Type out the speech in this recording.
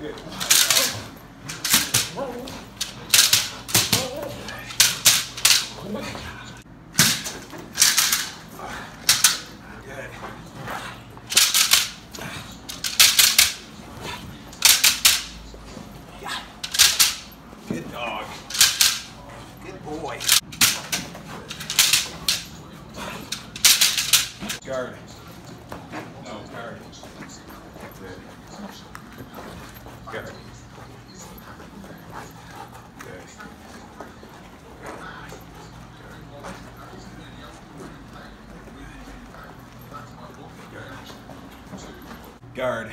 Good. Good dog. Good boy. Guard. No, guard. Good. Guard. Guard.